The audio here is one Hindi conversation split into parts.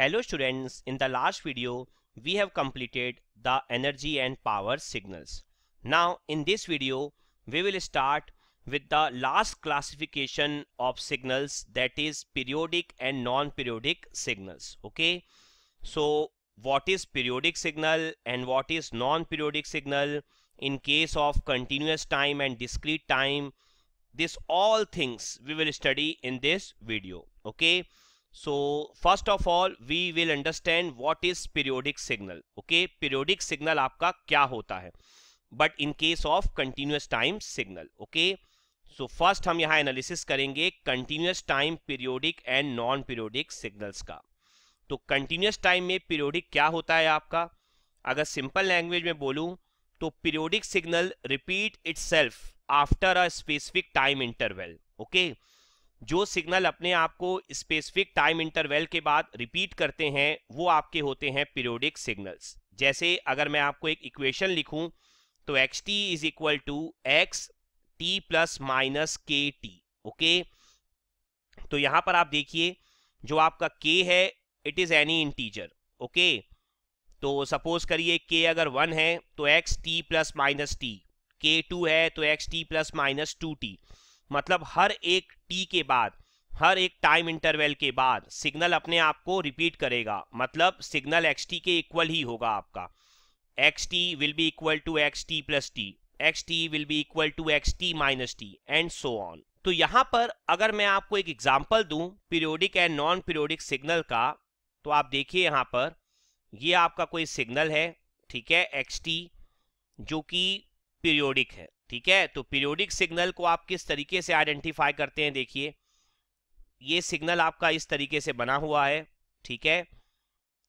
Hello students, in the last video we have completed the energy and power signals. Now in this video we will start with the last classification of signals that is periodic and non-periodic signals. Okay, so what is periodic signal and what is non-periodic signal in case of continuous time and discrete time this all things we will study in this video okay so first of all we will understand what is periodic signal okay periodic signal आपका क्या होता है but in case of continuous time signal okay so first हम यहाँ analysis करेंगे continuous time periodic and non periodic signals का तो continuous time में periodic क्या होता है आपका अगर simple language में बोलूँ तो periodic signal repeat itself after a specific time interval okay जो सिग्नल अपने आप को स्पेसिफिक टाइम इंटरवल के बाद रिपीट करते हैं, वो आपके होते हैं पीरियोडिक सिग्नल्स जैसे अगर मैं आपको एक इक्वेशन लिखूं तो x t is equal to x t plus minus k T okay तो यहाँ पर आप देखिए, जो आपका के है it is any integer okay तो सपोज़ करिए के अगर वन है तो x t plus minus T k two है तो x t plus minus two T मतलब हर एक टी के बाद, हर एक टाइम इंटरवल के बाद सिग्नल अपने आप को रिपीट करेगा। मतलब सिग्नल एक्स टी के इक्वल ही होगा आपका। X t will be equal to x t plus T x t will be equal to x t minus T and so on तो यहाँ पर अगर मैं आपको एक एग्जांपल दूँ periodic and non periodic signal का तो आप देखिए यहाँ पर, ये आपका कोई सिग्नल है, ठीक है एक्स टी जो कि पीरियोडिक है। ठीक है? तो पीरियोडिक सिग्नल को आप किस तरीके से आइडेंटिफाई करते हैं देखिए। ये सिग्नल आपका इस तरीके से बना हुआ है, ठीक है?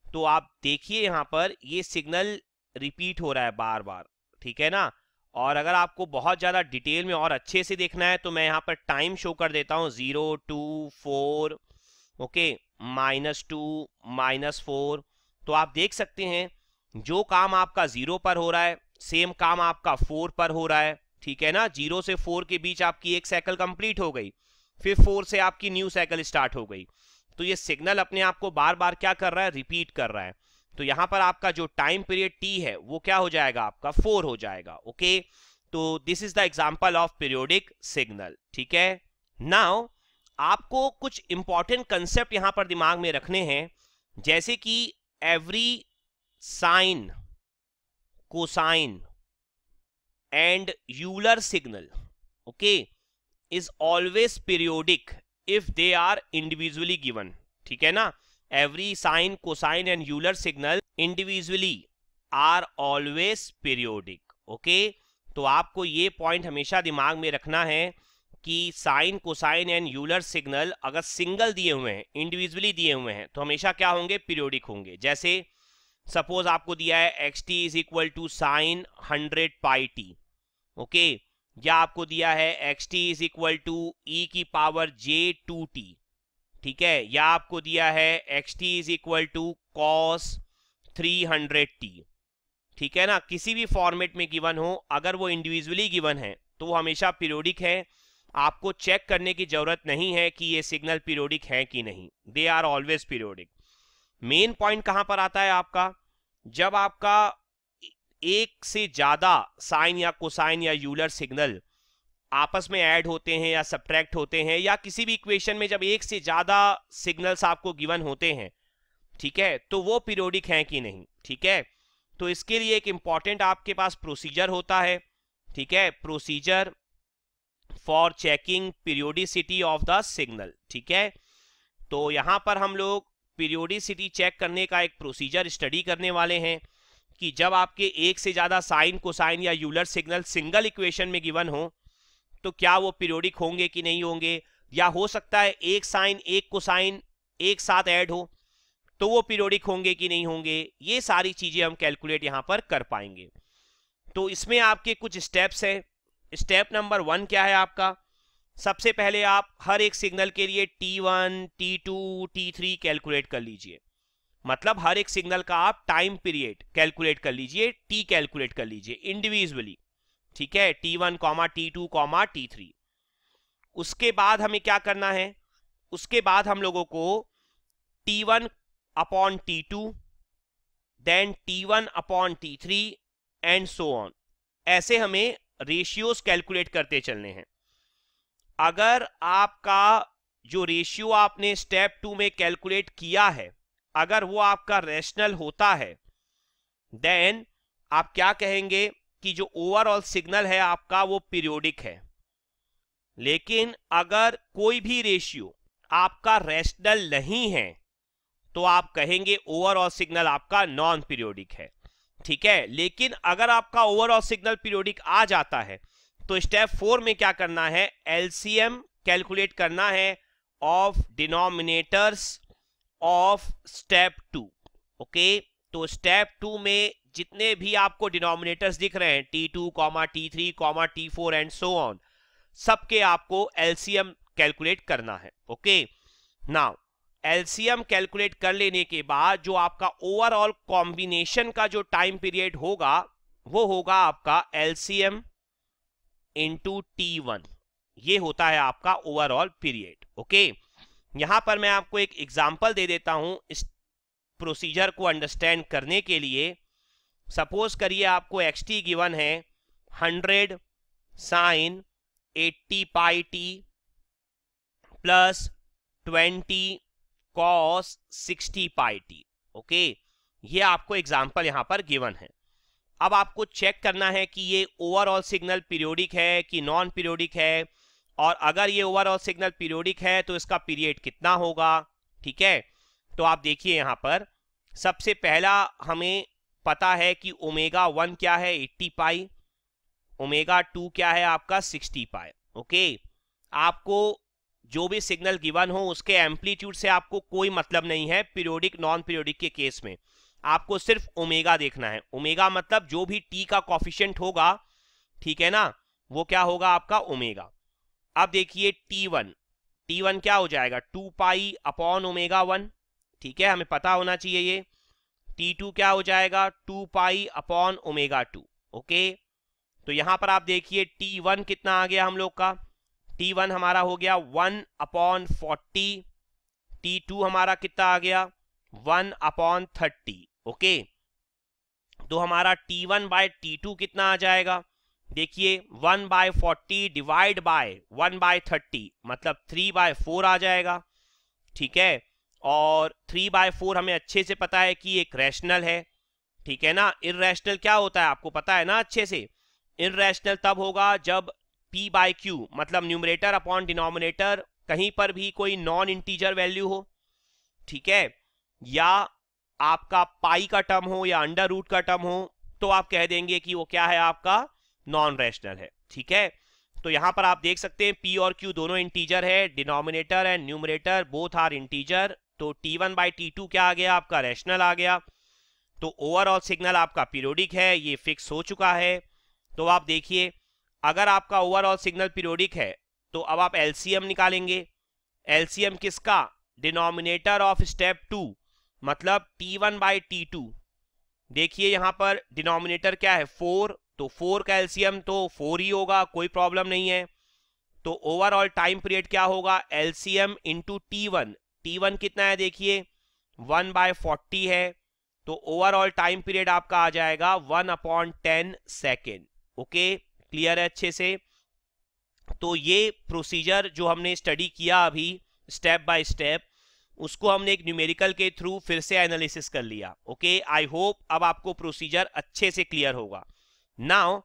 तो आप देखिए यहाँ पर ये सिग्नल रिपीट हो रहा है बार बार ठीक है ना? और अगर आपको बहुत ज़्यादा डिटेल में और अच्छे से देखना है तो मैं यहाँ पर टाइम शो कर देता हूँ zero two four okay minus two minus four तो आप देख सकते हैं, जो काम आपका ज़ीरो पर हो रहा है सेम काम आपका फोर पर हो रहा है। ठीक है ना? ज़ीरो से फोर के बीच आपकी एक साइकिल कंप्लीट हो गई। फिर फोर से आपकी न्यू साइकिल स्टार्ट हो गई। तो ये सिग्नल अपने आप को बार बार क्या कर रहा है? रिपीट कर रहा है। तो यहाँ पर आपका जो टाइम पीरियड टी है, वो क्या हो जाएगा आपका? फोर हो जाएगा ओके तो this is the example of periodic signal ठीक है? नाउ आपको कुछ इंपॉर्टेंट कंसेप्ट यहाँ पर दिमाग में रखने हैं। जैसे कि every sine cosine and Euler signal okay is always periodic if they are individually given ठीक है ना every sine cosine and Euler signal individually are always periodic okay तो आपको ये पॉइंट हमेशा दिमाग में रखना है कि sine cosine and Euler signal अगर सिंगल दिए हुए हैं इंडिविजुअली दिए हुए हैं तो हमेशा क्या होंगे पीरियोडिक होंगे जैसे सपोज़ आपको दिया है x t is equal to sine hundred pi t okay? या आपको दिया है x t is equal to e की पावर जे टू टी ठीक है? या आपको दिया है x t is equal to cos three hundred t ठीक है ना? किसी भी फॉर्मेट में गिवन हो, अगर वो इंडिविजुअली गिवन है तो वो हमेशा पीरियोडिक है। आपको चेक करने की ज़रूरत नहीं है कि ये सिग्नल पीरियोडिक है कि नहीं। They are always periodic main point कहाँ पर आता है आपका? जब आपका एक से ज़्यादा साइन या कोसाइन या यूलर सिग्नल आपस में ऐड होते हैं या सब्ट्रैक्ट होते हैं या किसी भी इक्वेशन में जब एक से ज़्यादा सिग्नल्स आपको गिवन होते हैं, ठीक है? तो वो पीरियोडिक हैं कि नहीं, ठीक है? तो इसके लिए एक इंपॉर्टेंट आपके पास प्रोसीजर होता है, ठीक है? Procedure for checking periodicity of the signal ठीक है? तो यहाँ पर हम लोग पीरियोडिसिटी चेक करने का एक प्रोसीजर स्टडी करने वाले हैं। कि जब आपके एक से ज़्यादा साइन, कोसाइन या यूलर सिग्नल सिंगल इक्वेशन में गिवन हो तो क्या वो पीरियोडिक होंगे कि नहीं होंगे? या हो सकता है एक साइन, एक कोसाइन, एक साथ ऐड हो तो वो पीरियोडिक होंगे कि नहीं होंगे? ये सारी चीज़ें हम कैलकुलेट यहाँ पर कर पाएँगे। तो इसमें आपके कुछ स्टेप्स है। स्टेप नंबर वन क्या है आपका? सबसे पहले आप हर एक सिग्नल के लिए t one t two t three calculate कर लीजिए। मतलब हर एक सिग्नल का आप टाइम पीरियड कैलकुलेट कर लीजिए टी कैलकुलेट कर लीजिए इंडिविजुअली ठीक है? T one comma t two comma t three उसके बाद हमें क्या करना है? उसके बाद हम लोगों को t one upon t two then t one upon t three and so on ऐसे हमें रेशियोज कैलकुलेट करते चलने हैं। अगर आपका जो रेशियो आपने स्टेप टू में कैलकुलेट किया है अगर वो आपका रेशनल होता है देन आप क्या कहेंगे कि जो ओवरऑल सिग्नल है आपका वो पीरियोडिक है। लेकिन अगर कोई भी रेशियो आपका रेशनल नहीं है तो आप कहेंगे ओवरऑल सिग्नल आपका नॉन पीरियोडिक है। ठीक है? लेकिन अगर आपका ओवरऑल सिग्नल पीरियोडिक आ जाता है तो स्टेप फोर में क्या करना है? एलसीएम कैलकुलेट करना है of denominators of step two okay तो स्टेप टू में जितने भी आपको डिनोमिनेटर्स दिख रहे हैं t two comma t three comma t four and so on सबके आपको एलसीएम कैलकुलेट करना है ओके नाउ एलसीएम कैलकुलेट कर लेने के बाद जो आपका ओवरऑल कॉम्बिनेशन का जो टाइम पीरियड होगा, वो होगा आपका एलसीएम इंटू टी वन ये होता है आपका ओवरऑल पीरियड ओके यहाँ पर मैं आपको एक एग्जांपल दे देता हूँ इस प्रोसीजर को अंडरस्टैंड करने के लिए। सपोज़ करिए आपको एक्स टी गिवन है hundred sine eighty pi t plus twenty cos sixty pi t okay ये आपको एग्ज़ाम्पल यहाँ पर गिवन है। अब आपको चेक करना है कि ये ओवरऑल सिग्नल पीरियोडिक है कि नॉन पीरियोडिक है और अगर ये ओवरऑल सिग्नल पीरियोडिक है तो इसका पीरियड कितना होगा? ठीक है? तो आप देखिए यहाँ पर, सबसे पहला हमें पता है कि ओमेगा वन क्या है? एट्टी पाई ओमेगा टू क्या है आपका? सिक्सटी पाई ओके आपको जो भी सिग्नल गिवन हो, उसके एम्पलीट्यूड से आपको कोई मतलब नहीं है पीरियोडिक नॉन पीरियोडिक के केस में। आपको सिर्फ़ ओमेगा देखना है। ओमेगा मतलब जो भी टी का कॉफिशियंट होगा, ठीक है ना? वो क्या होगा आपका? ओमेगा अब देखिए टी वन टी वन क्या हो जाएगा? Two pi upon omega one ठीक है, हमें पता होना चाहिए ये। टी टू क्या हो जाएगा? Two pi upon omega two okay? तो यहाँ पर आप देखिए टी वन कितना आ गया हम लोग का? टी वन हमारा हो गया one upon forty t two हमारा कितना आ गया? One upon thirty okay? तो हमारा t one by t two कितना आ जाएगा? देखिए one by forty divide by one by thirty मतलब थ्री बाय फोर आ जाएगा, ठीक है? और थ्री बाय फोर हमें अच्छे से पता है कि एक रैशनल है, ठीक है ना? इरेशनल क्या होता है आपको पता है ना अच्छे से? इरेशनल तब होगा जब p बाय क्यू मतलब न्यूमरेटर अपॉन डिनोमिनेटर कहीं पर भी कोई नॉन इंटीजर वैल्यू हो, ठीक है? या आपका पाई का टर्म हो या अंडर रूट का टर्म हो तो आप कह देंगे कि वो क्या है आपका नॉन रैशनल है, ठीक है? तो यहाँ पर आप देख सकते हैं पी और क्यू दोनों इंटीजर है denominator and numerator both are integer तो t1 वन बाई टी क्या आ गया? आपका रैशनल आ गया। तो ओवरऑल सिग्नल आपका पीरियोडिक है, ये फिक्स हो चुका है। तो आप देखिए, अगर आपका ओवरऑल सिग्नल पीरियोडिक है तो अब आप एलसीएम निकालेंगे। एलसीएम किसका? डिनोमिनेटर ऑफ़ स्टेप टू मतलब T one by T two देखिए यहाँ पर डिनोमिनेटर क्या है? फोर तो फोर का एलसीएम तो फोर ही होगा, कोई प्रॉब्लम नहीं है। तो ओवरऑल टाइम पीरियड क्या होगा? LCM into T one T one कितना है देखिए? वन बाय फोर्टी है। तो ओवरऑल टाइम पीरियड आपका आ जाएगा one upon ten second okay clear है अच्छे से? तो ये प्रोसीजर जो हमने स्टडी किया अभी स्टेप बाय स्टेप उसको हमने एक न्यूमेरिकल के थ्रू फिर से एनालिसिस कर लिया। ओके आई होप अब आपको प्रोसीजर अच्छे से क्लियर होगा। नाउ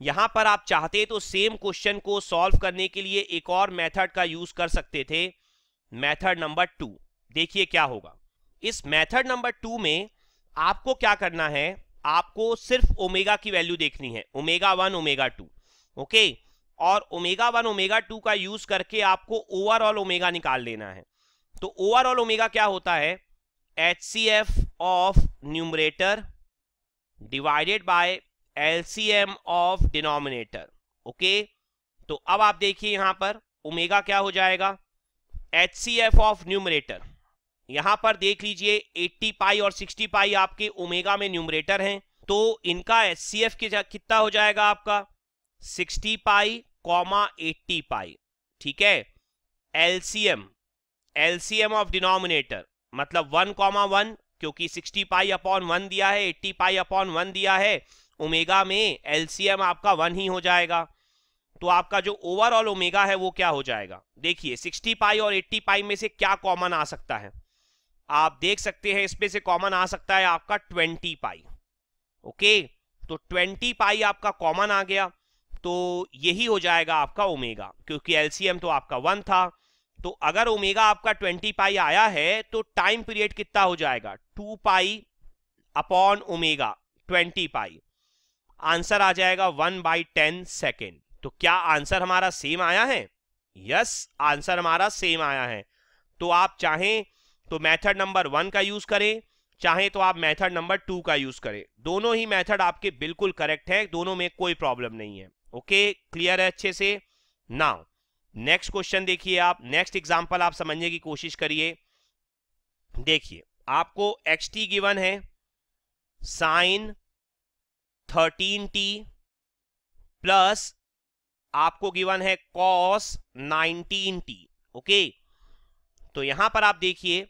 यहाँ पर आप चाहते तो सेम क्वेश्चन को सॉल्व करने के लिए एक और मेथड का यूज़ कर सकते थे मेथड नंबर टू देखिए क्या होगा। इस मेथड नंबर टू में आपको क्या करना है? आपको सिर्फ़ ओमेगा की वैल्यू देखनी है omega one omega two okay और ओमेगा वन ओमेगा टू का यूज़ करके आपको ओवरऑल ओमेगा निकाल लेना है। तो ओवरऑल ओमेगा क्या होता है? H C F of numerator divided by LCM of denominator, okay? तो अब आप देखिए यहाँ पर, ओमेगा क्या हो जाएगा? H C F of numerator. यहाँ पर देख लीजिए 80 पाई और 60 पाई आपके ओमेगा में न्यूमरेटर हैं तो इनका एच सी एफ़ कितना हो जाएगा आपका? 60 पाई, कॉमा 80 पाई, ठीक है? एलसीएम एलसीएम ऑफ़ डिनोमिनेटर मतलब वन कॉमा वन, क्योंकि सिक्सटी पाई अपॉन वन दिया है, एट्टी पाई अपॉन वन दिया है ओमेगा में एलसीएम आपका वन ही हो जाएगा। तो आपका जो ओवरऑल ओमेगा है वो क्या हो जाएगा? देखिए 60 पाई और 80 पाई में से क्या कॉमन आ सकता है? आप देख सकते हैं, इसमें से कॉमन आ सकता है आपका 20 पाई। ओके? तो 20 पाई आपका कॉमन आ गया। तो यही हो जाएगा आपका ओमेगा, क्योंकि एलसीएम तो आपका वन था। तो अगर ओमेगा आपका 20 पाई आया है तो टाइम पीरियड कितना हो जाएगा? 2 pi upon omega 20 pi. Answer आ जाएगा वन बाई टेन सेकेंड। तो क्या आंसर हमारा सेम आया है? यस, आंसर हमारा सेम आया है। तो आप चाहें तो मेथड नंबर वन का यूज़ करें, चाहे तो आप मेथड नंबर टू का यूज़ करें। दोनों ही मेथड आपके बिल्कुल करेक्ट है, दोनों में कोई प्रॉब्लम नहीं है। ओके, क्लियर है अच्छे से? नाउ, नेक्स्ट क्वेश्चन देखिए आप, नेक्स्ट एग्जांपल आप समझने की कोशिश करिए। देखिए, आपको एक्स टी गिवन है, साइन थर्टीन टी प्लस आपको गिवन है कॉस नाइनटीन टी ओके तो यहाँ पर आप देखिए,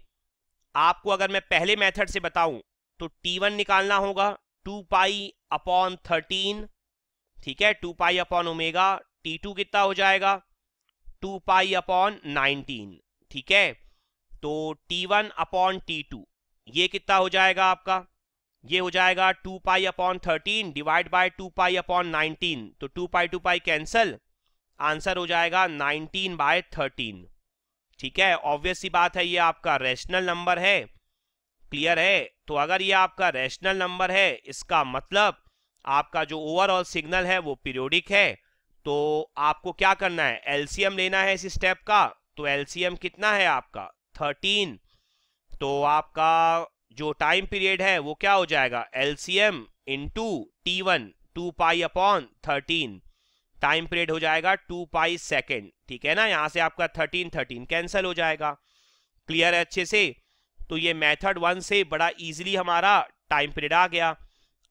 आपको अगर मैं पहले मेथड से बताऊँ तो टी वन निकालना होगा टू पाई अपॉन थर्टीन ठीक है? Two pi upon omega T two कितना हो जाएगा? टू पाई अपॉन नाइनटीन ठीक है? तो T one upon T two ये कितना हो जाएगा आपका? ये हो जाएगा two pi upon thirteen divide by two pi upon nineteen. तो two pi two pi cancel. Answer हो जाएगा नाइनटीन बाय थर्टीन। ठीक है? ऑब्वियस सी बात है, ये आपका रेशनल नंबर है। क्लियर है? तो अगर ये आपका रेशनल नंबर है, इसका मतलब आपका जो ओवरऑल सिग्नल है, वो पीरियोडिक है। तो आपको क्या करना है? एलसीएम लेना है इस स्टेप का। तो एलसीएम कितना है आपका? थर्टीन। तो आपका जो टाइम पीरियड है, वो क्या हो जाएगा? LCM into T one two pi upon thirteen time period हो जाएगा टू पाई सेकेंड ठीक है ना? यहाँ से आपका थर्टीन थर्टीन कैंसिल हो जाएगा। क्लियर है अच्छे से? तो ये मेथड वन से बड़ा इजीली हमारा टाइम पीरियड आ गया।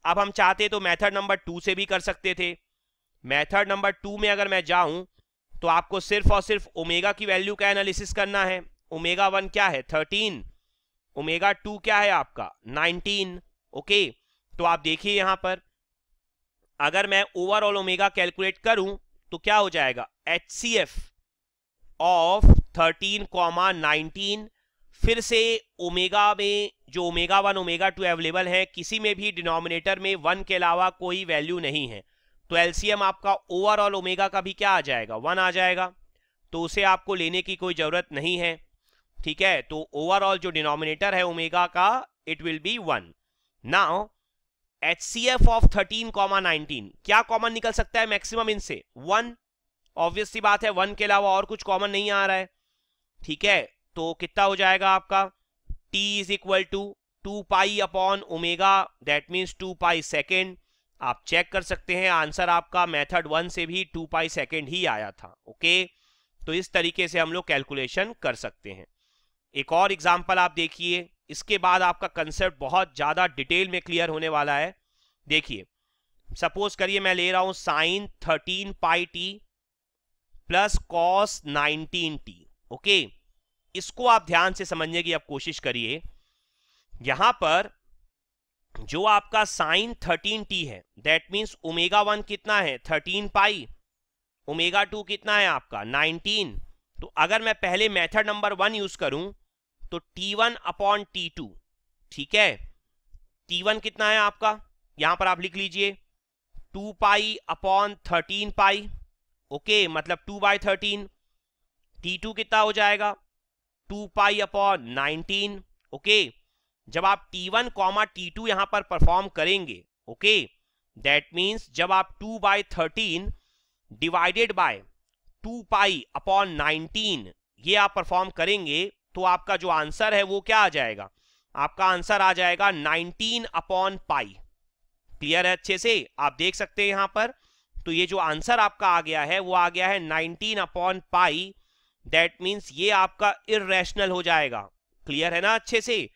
अब हम चाहते तो मेथड नंबर टू से भी कर सकते थे। मेथड नंबर टू में अगर मैं जाऊँ तो आपको सिर्फ़ और सिर्फ़ ओमेगा की वैल्यू का एनालिसिस करना है। ओमेगा वन क्या है? थर्टीन ओमेगा टू क्या है आपका? नाइनटीन ओके तो आप देखिए यहाँ पर। अगर मैं ओवरऑल ओमेगा कैलकुलेट करूँ तो क्या हो जाएगा? H C F of thirteen comma nineteen फिर से ओमेगा में जो omega one omega two available है, किसी में भी डिनोमिनेटर में वन के अलावा कोई वैल्यू नहीं है। तो एलसीएम आपका ओवरऑल ओमेगा का भी क्या आ जाएगा? वन आ जाएगा। तो उसे आपको लेने की कोई ज़रूरत नहीं है। ठीक है? तो ओवरऑल जो डिनोमिनेटर है ओमेगा का it will be one now H C F of thirteen comma nineteen क्या कॉमन निकल सकता है मैक्सिमम इनसे? वन ऑब्वियस सी बात है वन के अलावा और कुछ कॉमन नहीं आ रहा है। ठीक है? तो कितना हो जाएगा आपका? T is equal to two pi upon omega that means two pi second आप चेक कर सकते हैं आंसर आपका मेथड वन से भी टू पाई सेकेंड ही आया था ओके तो इस तरीके से हम लोग कैलकुलेशन कर सकते हैं। एक और एग्ज़ाम्पल आप देखिए, इसके बाद आपका कंसेप्ट बहुत ज़्यादा डिटेल में क्लियर होने वाला है। देखिए सपोज़ करिए मैं ले रहा हूँ sine thirteen pi T plus cos nineteen T okay इसको आप ध्यान से समझने की आप कोशिश करिए। यहाँ पर जो आपका साइन थर्टीन टी है दैट मीन्स ओमेगा वन कितना है? थर्टीन पाई ओमेगा टू कितना है आपका? नाइनटीन तो अगर मैं पहले मेथड नंबर वन यूज़ करूँ तो T one upon T two ठीक है? टी वन कितना है आपका? यहाँ पर आप लिख लीजिए two pi upon thirteen pi okay मतलब two by thirteen T two कितना हो जाएगा? Two pi upon nineteen okay? जब आप T one comma T two यहाँ पर परफॉर्म करेंगे, ओके? दैट मीन्स जब आप two by thirteen divided by two pi upon nineteen ये आप परफॉर्म करेंगे तो आपका जो आंसर है वो क्या आ जाएगा? आपका आंसर आ जाएगा 19 अपॉन पाई। क्लियर है अच्छे से? आप देख सकते हैं यहाँ पर। तो ये जो आंसर आपका आ गया है, वो आ गया है 19 अपॉन पाई। दैट मीन्स ये आपका इरेशनल हो जाएगा। क्लियर है ना अच्छे से?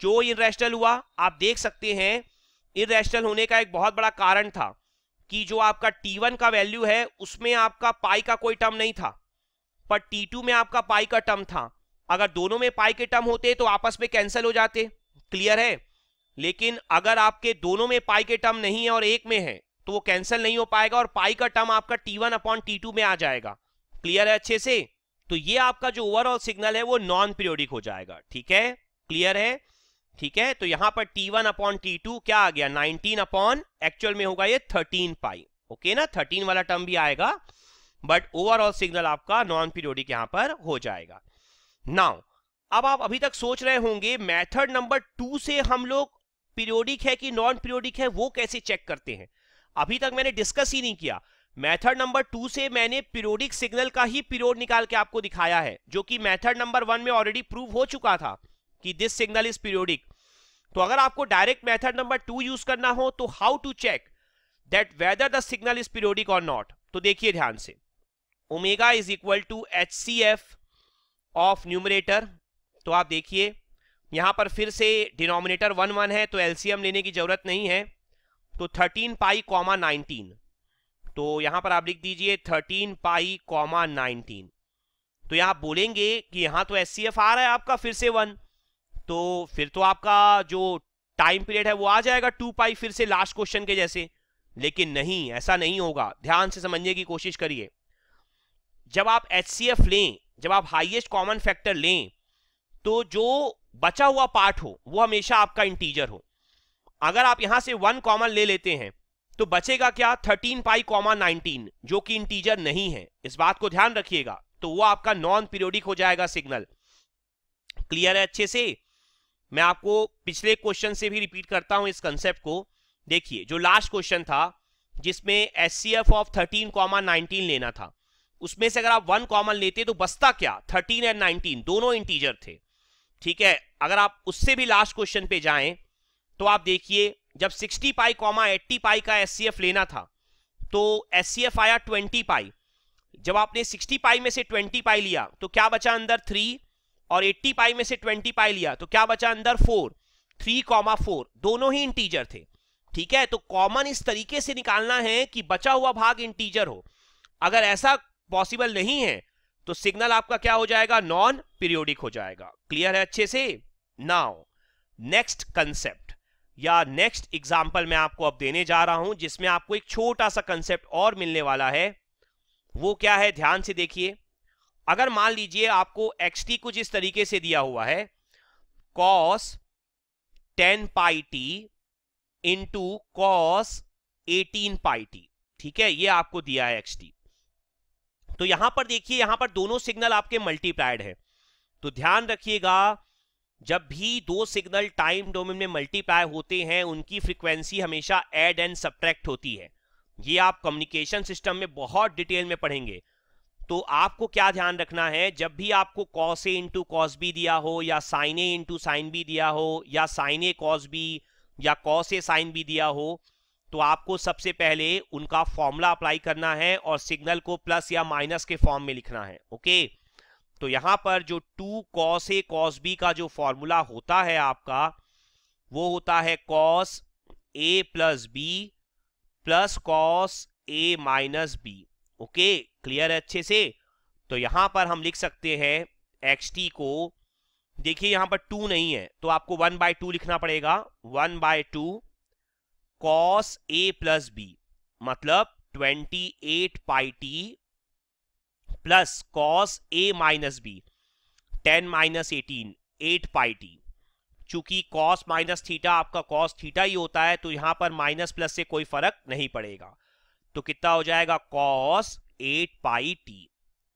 जो इरेशनल हुआ, आप देख सकते हैं इरेशनल होने का एक बहुत बड़ा कारण था कि जो आपका T1 का वैल्यू है, उसमें आपका पाई का कोई टर्म नहीं था। पर T2 में आपका पाई का टर्म था। अगर दोनों में पाई के टर्म होते तो आपस में कैंसिल हो जाते। क्लियर है? लेकिन अगर आपके दोनों में पाई के टर्म नहीं है और एक में है तो वो कैंसिल नहीं हो पाएगा और पाई का टर्म आपका T one upon T two में आ जाएगा। क्लियर है अच्छे से? तो ये आपका जो ओवरऑल सिग्नल है, वो नॉन पीरियोडिक हो जाएगा। ठीक है? क्लियर है? ठीक है? तो यहाँ पर T one upon T two क्या आ गया? 19 अपॉन एक्चुअल में होगा ये 13 पाई ओके ना? 13 वाला टर्म भी आएगा बट ओवरऑल सिग्नल आपका नॉन पीरियोडिक यहाँ पर हो जाएगा। नाउ अब आप अभी तक सोच रहे होंगे मेथड नंबर टू से हम लोग पीरियोडिक है कि नॉन पीरियोडिक है, वो कैसे चेक करते हैं? अभी तक मैंने डिस्कस ही नहीं किया। मेथड नंबर टू से मैंने पीरियोडिक सिग्नल का ही पीरियोड निकाल के आपको दिखाया है, जो कि मेथड नंबर वन में ऑलरेडी प्रूव हो चुका था कि दिस सिग्नल इज़ पीरियोडिक तो अगर आपको direct method number two use करना हो तो how to check that whether the signal is periodic और नॉट तो देखिए ध्यान से। Omega is equal to H C F of numerator तो आप देखिए, यहाँ पर फिर से डिनोमिनेटर वन वन है तो एलसीएम लेने की ज़रूरत नहीं है तो थर्टीन पाई कॉमा नाइनटीन तो यहाँ पर आप लिख दीजिए थर्टीन पाई कॉमा नाइनटीन तो यहाँ बोलेंगे कि यहाँ तो एस आ रहा है आपका फिर से वन तो फिर तो आपका जो टाइम पीरियड है वो आ जाएगा टू पाई फिर से लास्ट क्वेश्चन के जैसे, लेकिन नहीं, ऐसा नहीं होगा, ध्यान से समझने की कोशिश करिए। जब आप एच लें जब आप हाईएस्ट कॉमन फैक्टर लें तो जो बचा हुआ पार्ट हो, वो हमेशा आपका इंटीजर हो। अगर आप यहाँ से वन कॉमन ले लेते हैं तो बचेगा क्या? थर्टीन पाई कॉमा नाइनटीन जो कि इंटीजर नहीं है। इस बात को ध्यान रखिएगा तो वो आपका नॉन पीरियोडिक हो जाएगा सिग्नल क्लियर है अच्छे से? मैं आपको पिछले क्वेश्चन से भी रिपीट करता हूँ इस कंसेप्ट को। देखिए, जो लास्ट क्वेश्चन था, जिसमें S C F of thirteen comma nineteen लेना था उसमें से अगर आप वन कॉमन लेते तो बसता क्या? थर्टीन एंड नाइनटीन दोनों इंटीजर थे। ठीक है? अगर आप उससे भी लास्ट क्वेश्चन पे जाएँ तो आप देखिए, जब 60 पाई कॉमा एट्टी पाई का एस लेना था तो एस आया 20 पाई जब आपने 60 पाई में से 20 पाई लिया तो क्या बचा अंदर? 3 और 80 पाई में से 20 पाई लिया तो क्या बचा अंदर? 4 3 कॉमा फोर दोनों ही इंटीजर थे। ठीक है? तो कॉमन इस तरीके से निकालना है कि बचा हुआ भाग इंटीजर हो। अगर ऐसा पॉसिबल नहीं है तो सिग्नल आपका क्या हो जाएगा? नॉन पीरियोडिक हो जाएगा। क्लियर है अच्छे से? Now, next concept. या नेक्स्ट एग्ज़ाम्पल मैं आपको अब देने जा रहा हूँ, जिसमें आपको एक छोटा सा कंसेप्ट और मिलने वाला है। वो क्या है? ध्यान से देखिए। अगर मान लीजिए आपको एक्स टी कुछ इस तरीके से दिया हुआ है cos ten pi T into cos eighteen pi T. ठीक है? ये आपको दिया है एक्स टी तो यहाँ पर देखिए, यहाँ पर दोनों सिग्नल आपके मल्टीप्लाइड है। तो ध्यान रखिएगा, जब भी दो सिग्नल टाइम डोमेन में मल्टीप्लाई होते हैं, उनकी फ्रीक्वेंसी हमेशा एड एंड सब्ट्रैक्ट होती है। ये आप कम्युनिकेशन सिस्टम में बहुत डिटेल में पढ़ेंगे। तो आपको क्या ध्यान रखना है, जब भी आपको cos A into cos B दिया हो, या sine A into sine B दिया हो, या साइन ए कॉस बी या कॉस ए साइन बी दिया हो तो आपको सबसे पहले उनका फॉर्मूला अप्लाई करना है और सिग्नल को प्लस या माइनस के फॉर्म में लिखना है ओके तो यहाँ पर जो two cos A cos B का जो फॉर्मूला होता है आपका, वो होता है cos A plus B plus cos A minus B okay clear है अच्छे से? तो यहाँ पर हम लिख सकते हैं एक्स टी को। देखिए यहाँ पर टू नहीं है तो आपको वन बाय टू लिखना पड़ेगा। One by two cos A plus B मतलब 28 pi T plus cos A minus B 10 minus eighteen eight pi T चूँकि कॉस माइनस थीटा आपका कॉस थीटा ही होता है तो यहाँ पर माइनस प्लस से कोई फ़र्क नहीं पड़ेगा। तो कितना हो जाएगा? Cos eight pi T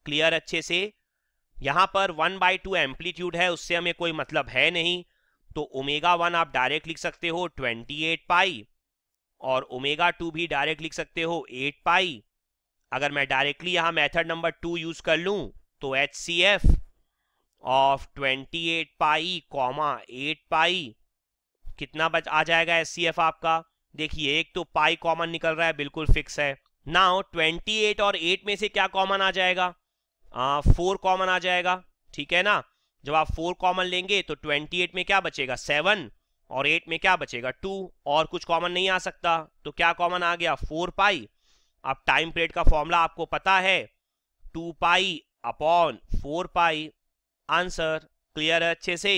clear अच्छे से? यहाँ पर वन बाई टू एम्पलीट्यूड है, उससे हमें कोई मतलब है नहीं। तो ओमेगा वन आप डायरेक्ट लिख सकते हो ट्वेंटी एट पाई और ओमेगा टू भी डायरेक्ट लिख सकते हो एट पाई अगर मैं डायरेक्टली यहाँ मेथड नंबर टू यूज़ कर लूँ तो H C F of twenty eight pi comma eight pi कितना बच, आ जाएगा एच सी एफ़ आपका? देखिए, एक तो पाई कॉमन निकल रहा है, बिल्कुल फिक्स है। नाउ ट्वेंटी एट और एट में से क्या कॉमन आ जाएगा? फोर कॉमन आ जाएगा, ठीक है ना? जब आप फोर कॉमन लेंगे तो ट्वेंटी एट में क्या बचेगा? सेवन और एट में क्या बचेगा? टू और कुछ कॉमन नहीं आ सकता। तो क्या कॉमन आ गया? फोर पाई अब टाइम पीरियड का फॉर्मूला आपको पता है। Two pi upon four pi answer clear है अच्छे से।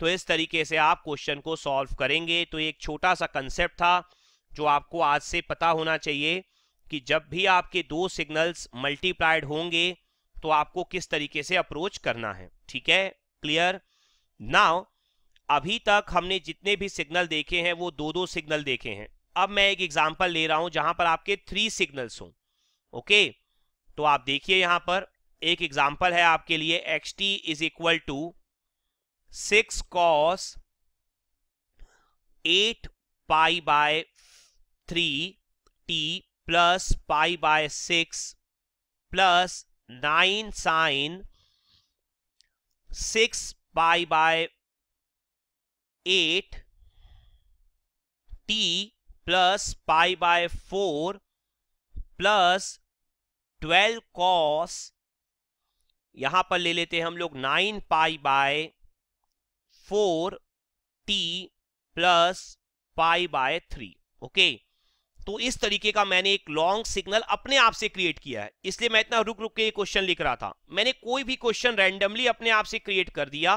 तो इस तरीके से आप क्वेश्चन को सॉल्व करेंगे। तो एक छोटा सा कंसेप्ट था, जो आपको आज से पता होना चाहिए कि जब भी आपके दो सिग्नल्स मल्टीप्लाइड होंगे तो आपको किस तरीके से अप्रोच करना है। ठीक है? क्लियर नाउ अभी तक हमने जितने भी सिग्नल देखे हैं, वो दो दो सिग्नल देखे हैं। अब मैं एक एग्ज़ाम्पल ले रहा हूँ, जहाँ पर आपके थ्री सिग्नल्स हों। ओके तो आप देखिए यहाँ पर, एक एग्ज़ाम्पल है आपके लिए X T is equal to six cos eight pi by three T plus pi by six plus nine sine six pi by eight T plus pi by four plus twelve cos यहाँ पर ले लेते हैं हम लोग nine pi by four T plus pi by three okay तो इस तरीके का मैंने एक लॉन्ग सिग्नल अपने आप से क्रिएट किया है। इसलिए मैं इतना रुक रुक के क्वेश्चन लिख रहा था। मैंने कोई भी क्वेश्चन रैंडमली अपने आप से क्रिएट कर दिया।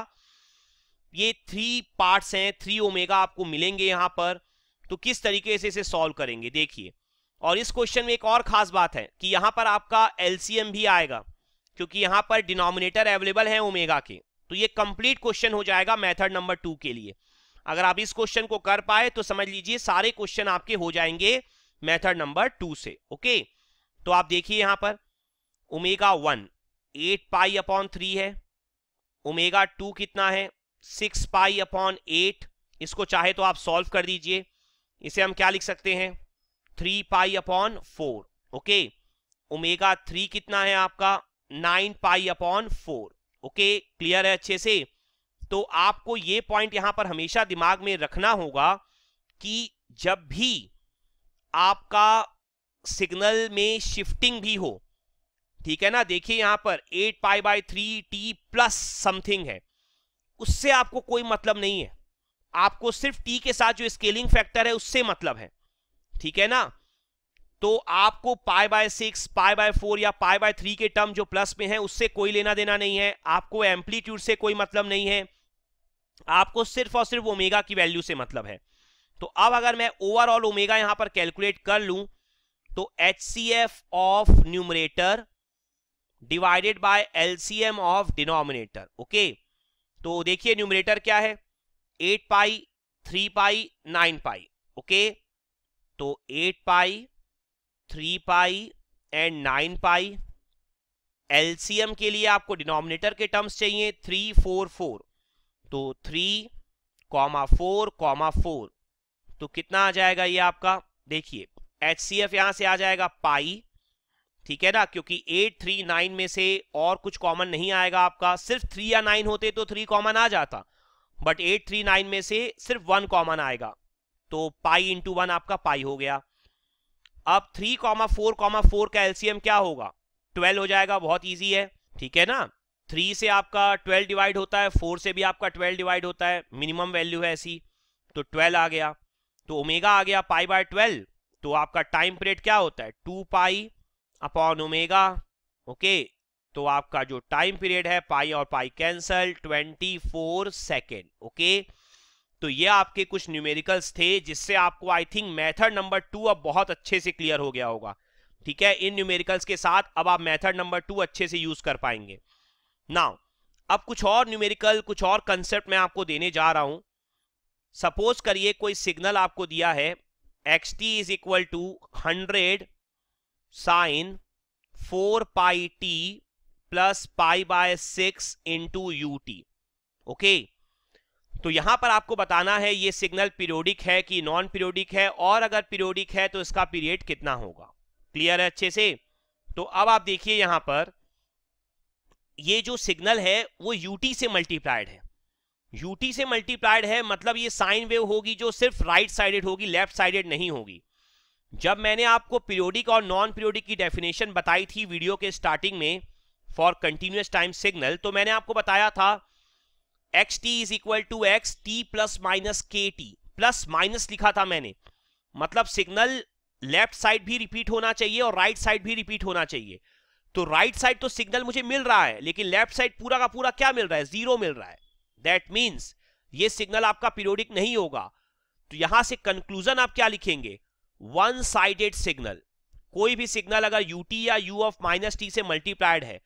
ये थ्री पार्ट्स हैं थ्री ओमेगा आपको मिलेंगे यहाँ पर। तो किस तरीके से इसे सॉल्व करेंगे? देखिए, और इस क्वेश्चन में एक और खास बात है कि यहाँ पर आपका एलसीएम भी आएगा, क्योंकि यहाँ पर डिनोमिनेटर अवेलेबल है ओमेगा के। तो ये कंप्लीट क्वेश्चन हो जाएगा मेथड नंबर टू के लिए। अगर आप इस क्वेश्चन को कर पाए तो समझ लीजिए सारे क्वेश्चन आपके हो जाएँगे मेथड नंबर टू से ओके तो आप देखिए यहाँ पर omega one eight pi upon three है ओमेगा टू कितना है? सिक्स पाई अपॉन एट इसको चाहे तो आप सॉल्व कर दीजिए। इसे हम क्या लिख सकते हैं? Three pi upon four okay omega three कितना है आपका? Nine pi upon four okay clear है अच्छे से? तो आपको ये पॉइंट यहाँ पर हमेशा दिमाग में रखना होगा कि जब भी आपका सिग्नल में शिफ्टिंग भी हो, ठीक है ना? देखिए यहाँ पर eight pi by three T plus something है। उससे आपको कोई मतलब नहीं है। आपको सिर्फ़ टी के साथ जो स्केलिंग फैक्टर है, उससे मतलब है। ठीक है ना? तो आपको pi by six pi by four या पाई बाय थ्री के टर्म जो प्लस में है, उससे कोई लेना देना नहीं है। आपको एम्पलीट्यूड से कोई मतलब नहीं है। आपको सिर्फ़ और सिर्फ़ ओमेगा की वैल्यू से मतलब है। तो अब अगर मैं ओवरऑल ओमेगा यहाँ पर कैलकुलेट कर लूँ तो H C F of numerator divided by LCM of denominator okay तो देखिए न्यूमरेटर क्या है? Eight pi three pi nine pi okay तो eight pi three pi and nine pi LCM के लिए आपको डिनोमिनेटर के टर्म्स चाहिए थ्री फोर फोर तो three comma four comma four तो कितना आ जाएगा ये आपका? देखिए एच सी एफ़ यहाँ से आ जाएगा पाई ठीक है ना? क्योंकि एट थ्री नाइन में से और कुछ कॉमन नहीं आएगा आपका। सिर्फ़ थ्री या नाइन होते तो थ्री कॉमन आ जाता। बट एट थ्री नाइन में से सिर्फ़ वन कॉमन आएगा। तो पाई इंटू वन आपका पाई हो गया। अब three comma four comma four का एलसीएम क्या होगा? ट्वेल्व हो जाएगा, बहुत ईजी है। ठीक है ना? थ्री से आपका ट्वेल्व डिवाइड होता है फोर से भी आपका ट्वेल्व डिवाइड होता है। मिनिमम वैल्यू है ऐसी। तो ट्वेल्व आ गया। तो ओमेगा आ गया पाई बाय ट्वेल्व तो आपका टाइम पीरियड क्या होता है? Two pi upon omega, okay? तो आपका जो टाइम पीरियड है, पाई और pi cancel, twenty four second, okay? तो ये आपके कुछ न्यूमेरिकल्स थे, जिससे आपको, I think, method number two अब बहुत अच्छे से क्लियर हो गया होगा। ठीक है? इन न्यूमेरिकल्स के साथ अब आप मेथड नंबर टू अच्छे से यूज़ कर पाएँगे। नाउ, अब कुछ और न्यूमेरिकल, कुछ और कंसेप्ट मैं आपको देने जा रहा हूँ। सपोज़ करिए, कोई सिग्नल आपको दिया है X T is equal to hundred sine four pi T plus pi by six into U T okay? तो यहाँ पर आपको बताना है, ये सिग्नल पीरियोडिक है कि नॉन पीरियोडिक है, और अगर पीरियोडिक है तो इसका पीरियड कितना होगा? क्लियर है अच्छे से? तो अब आप देखिए यहाँ पर, ये जो सिग्नल है, वो यूटी से मल्टीप्लाइड है। यूटी से मल्टीप्लाइड है मतलब ये साइन वेव होगी जो सिर्फ़ राइट साइडेड होगी, लेफ़्ट साइडेड नहीं होगी। जब मैंने आपको पीरियोडिक और नॉन पीरियोडिक की डेफिनेशन बताई थी वीडियो के स्टार्टिंग में फॉर कंटिन्यूस टाइम सिग्नल तो मैंने आपको बताया था X T is equal to X T plus minus K T plus minus लिखा था मैंने। मतलब सिग्नल लेफ़्ट साइड भी रिपीट होना चाहिए और राइट right साइड भी रिपीट होना चाहिए। तो राइट right साइड तो सिग्नल मुझे मिल रहा है, लेकिन लेफ़्ट साइड पूरा का पूरा क्या मिल रहा है? ज़ीरो मिल रहा है। दैट मीन्स ये सिग्नल आपका पीरियोडिक नहीं होगा। तो यहाँ से कंक्लूजन आप क्या लिखेंगे? वन साइडेड सिग्नल कोई भी सिग्नल अगर यूटी या यू ऑफ़ माइनस टी से मल्टीप्लाइड है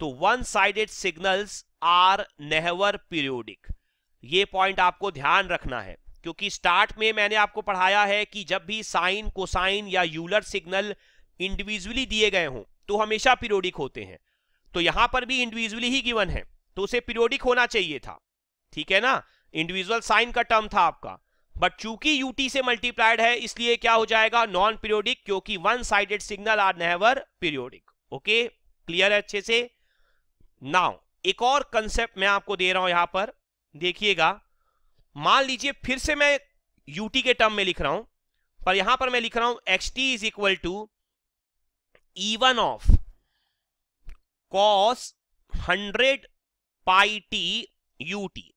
तो one sided signals are neither periodic ये पॉइंट आपको ध्यान रखना है, क्योंकि स्टार्ट में मैंने आपको पढ़ाया है कि जब भी साइन कोसाइन या यूलर सिग्नल इंडिविजुअली दिए गए हों तो हमेशा पीरियोडिक होते हैं। तो यहाँ पर भी इंडिविजुअली ही गिवन है तो उसे पीरियोडिक होना चाहिए था। ठीक है ना? इंडिविजुअल साइन का टर्म था आपका। बट चूँकि यूटी से मल्टीप्लाइड है, इसलिए क्या हो जाएगा? नॉन पीरियोडिक क्योंकि one sided signal are never periodic okay clear है अच्छे से? नाउ एक और कंसेप्ट मैं आपको दे रहा हूँ यहाँ पर। देखिएगा। मान लीजिए फिर से मैं यूटी के टर्म में लिख रहा हूँ। पर यहाँ पर मैं लिख रहा हूँ X T is equal to even of cos hundred pi T U T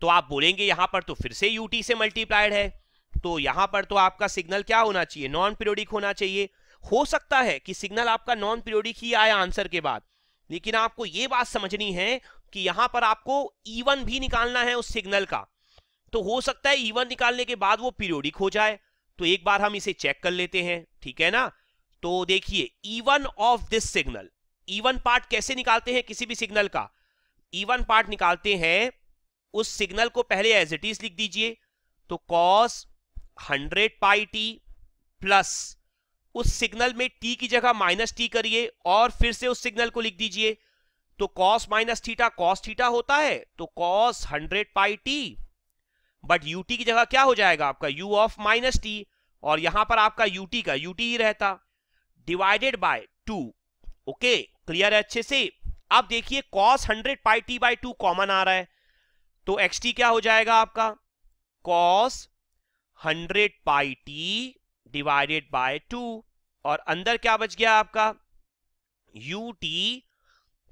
तो आप बोलेंगे यहाँ पर तो फिर से यूटी से मल्टीप्लाइड है। तो यहाँ पर तो आपका सिग्नल क्या होना चाहिए? नॉन पीरियोडिक होना चाहिए। हो सकता है कि सिग्नल आपका नॉन पीरियोडिक ही आया आंसर के बाद। लेकिन आपको यह बात समझनी है कि यहाँ पर आपको इवन भी निकालना है उस सिग्नल का। तो हो सकता है इवन निकालने के बाद वो पीरियोडिक हो जाए। तो एक बार हम इसे चेक कर लेते हैं, ठीक है ना? तो देखिए even of this signal even part कैसे निकालते हैं किसी भी सिग्नल का? इवन पार्ट निकालते हैं उस सिग्नल को पहले एज इट इज़ लिख दीजिए। तो cos hundred pi T plus उस सिग्नल में टी की जगह माइनस टी करिए और फिर से उस सिग्नल को लिख दीजिए। तो cos minus theta cos theta होता है। तो cos hundred pi T but U T की जगह क्या हो जाएगा आपका? यू ऑफ़ माइनस टी और यहाँ पर आपका यूटी का यूटी ही रहता। Divided by two okay clear है अच्छे से? अब देखिए cos hundred pi t by two common आ रहा है। तो एक्स टी क्या हो जाएगा आपका? Cos hundred pi t divided by two और अंदर क्या बच गया आपका? U t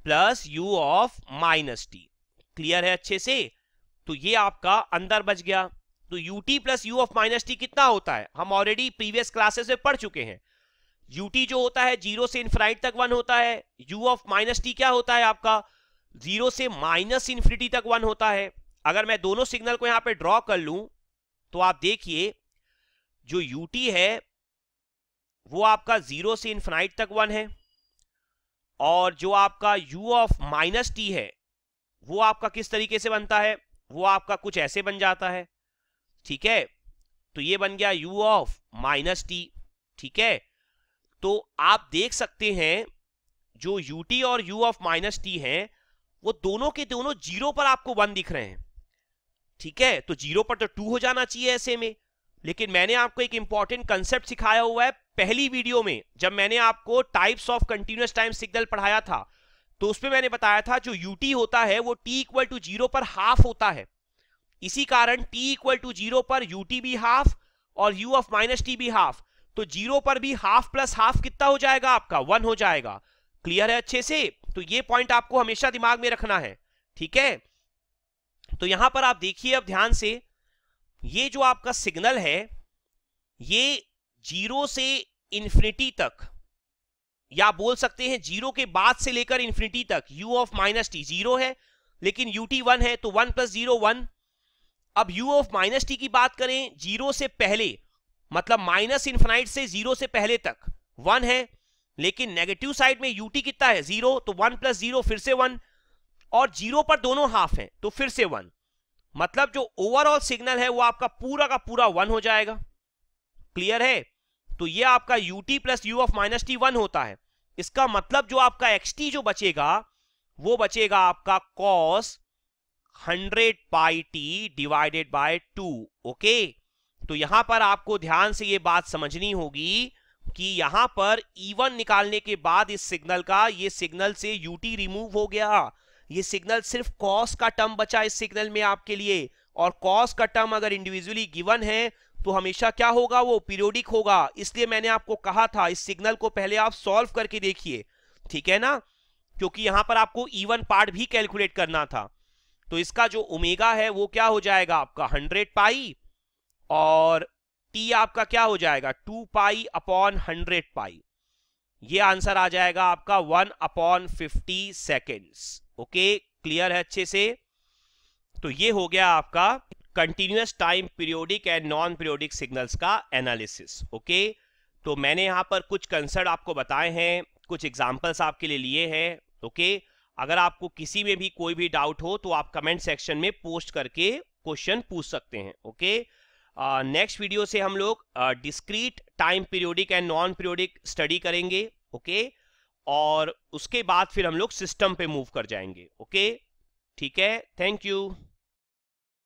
plus u of minus t clear है अच्छे से? तो ये आपका अंदर बच गया। तो u t plus u of minus t कितना होता है? हम ऑलरेडी प्रीवियस क्लासेस में पढ़ चुके हैं। यू टी जो होता है ज़ीरो से इन्फिनाइट तक वन होता है। यू ऑफ़ माइनस टी क्या होता है आपका? ज़ीरो से माइनस इन्फिनिटी तक वन होता है। अगर मैं दोनों सिग्नल को यहाँ पे ड्रॉ कर लूँ तो आप देखिए, जो यूटी है, वो आपका ज़ीरो से इन्फिनाइट तक वन है और जो आपका u ऑफ़ माइनस टी है, वो आपका किस तरीके से बनता है? वो आपका कुछ ऐसे बन जाता है। ठीक है? तो ये बन गया u ऑफ़ माइनस टी ठीक है? तो आप देख सकते हैं, जो ut और u ऑफ़ माइनस टी है वो दोनों के दोनों ज़ीरो पर आपको वन दिख रहे हैं। ठीक है? तो ज़ीरो पर तो टू हो जाना चाहिए ऐसे में। लेकिन मैंने आपको एक इंपॉर्टेंट कंसेप्ट सिखाया हुआ है पहली वीडियो में, जब मैंने आपको types of continuous time signal पढ़ाया था। तो उसमें मैंने बताया था जो यूटी होता है, वो टी इक्वल टू ज़ीरो पर हाफ़ होता है। इसी कारण टी इक्वल टू ज़ीरो पर यूटी भी हाफ़ और यू ऑफ़ माइनस टी भी हाफ़ तो ज़ीरो पर भी हाफ़ प्लस हाफ़ कितना हो जाएगा आपका? वन हो जाएगा। क्लियर है अच्छे से? तो ये पॉइंट आपको हमेशा दिमाग में रखना है, ठीक है? तो यहाँ पर आप देखिए अब ध्यान से, ये जो आपका सिग्नल है, ये ज़ीरो से इंफिनिटी तक, या बोल सकते हैं ज़ीरो के बाद से लेकर इंफिनिटी तक, u of minus t zero है, लेकिन यू टी वन है तो वन प्लस ज़ीरो वन अब u ऑफ़ माइनस टी की बात करें ज़ीरो से पहले मतलब माइनस इन्फिनाइट से ज़ीरो से पहले तक वन है। लेकिन नेगेटिव साइड में यूटी कितना है? ज़ीरो तो वन प्लस ज़ीरो फिर से वन और ज़ीरो पर दोनों हाफ़ है तो फिर से वन मतलब जो ओवरऑल सिग्नल है, वो आपका पूरा का पूरा वन हो जाएगा. क्लियर है? तो ये आपका u t plus u of minus t one होता है. इसका मतलब जो आपका एक्स टी जो बचेगा, वो बचेगा आपका cos hundred pi t divided by two okay तो यहाँ पर आपको ध्यान से ये बात समझनी होगी कि यहाँ पर इवन निकालने के बाद इस सिग्नल का, ये सिग्नल से यूटी रिमूव हो गया। ये सिग्नल सिर्फ़ कॉस का टर्म बचा इस सिग्नल में आपके लिए। और कॉस का टर्म अगर इंडिविजुअली गिवन है तो हमेशा क्या होगा? वो पीरियोडिक होगा। इसलिए मैंने आपको कहा था, इस सिग्नल को पहले आप सॉल्व करके देखिए। ठीक है ना? क्योंकि यहाँ पर आपको इवन पार्ट भी कैलकुलेट करना था। तो इसका जो ओमेगा है, वो क्या हो जाएगा? आपका हंड्रेड पाई और टी आपका क्या हो जाएगा? Two pi upon hundred pi. ये आंसर आ जाएगा आपका one upon fifty seconds okay? Clear है अच्छे से? तो ये हो गया आपका continuous time periodic and non periodic signals का एनालिसिस ओके? तो मैंने यहाँ पर कुछ कंसर्ट आपको बताए हैं, कुछ एग्जांपल्स आपके लिए लिए हैं। ओके? अगर आपको किसी में भी कोई भी डाउट हो तो आप कमेंट सेक्शन में पोस्ट करके क्वेश्चन पूछ सकते हैं। ओके? नेक्स्ट वीडियो से हम लोग discrete time periodic and non periodic study करेंगे ओके okay? और उसके बाद फिर हम लोग सिस्टम पे मूव कर जाएँगे ओके okay? ठीक है थैंक यू